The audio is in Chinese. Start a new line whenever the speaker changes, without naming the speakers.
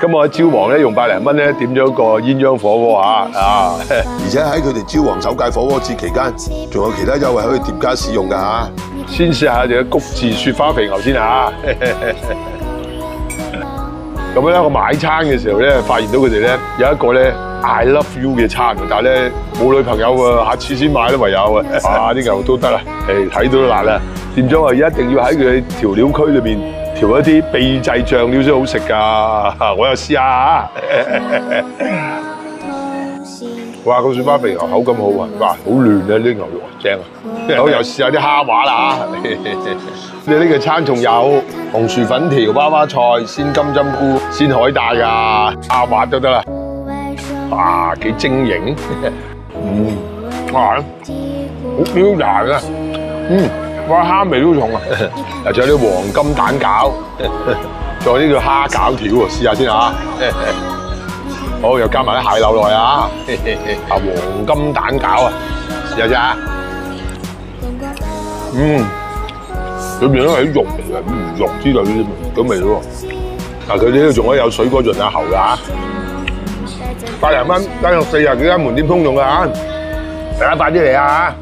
咁我喺招王咧用百零蚊咧點咗個鴛鴦火鍋啊啊！
而且喺佢哋招王首屆火鍋節期間，仲有其他優惠可以疊加使用㗎嚇。
先試下隻谷字雪花肥牛先嚇。咁咧，我買餐嘅時候咧，發現到佢哋咧有一個咧 I love you 嘅餐，但係咧冇女朋友喎，下次先買啦唯有啊！啊，啲牛都得啦，誒睇到都辣啦。店長話一定要喺佢調料區裏面調一啲秘製醬料先好食㗎，我又試下哇！個雪花肥牛口感好啊，哇！好嫩啊，啲牛肉正啊！好又試下啲蝦滑啦嚇。你呢個餐仲有紅薯粉條、娃娃菜、鮮金針菇、鮮海帶㗎，蝦滑都得啦。哇，幾晶瑩，嗯，哇，好標牙嘅，嗯，哇，蝦味都重啊，又仲有啲黃金蛋餃，仲有啲叫蝦餃條喎，試下先嚇。好，又加埋啲蟹柳落去啊，啊，黃金蛋餃啊，試下先嗯，裏面都係啲肉嚟嘅，魚肉之類啲咁味咯。嗱，佢呢度仲可以有水果潤下喉㗎嚇。百零蚊，加上四廿幾間門店通用㗎嚇，大家快啲嚟啊！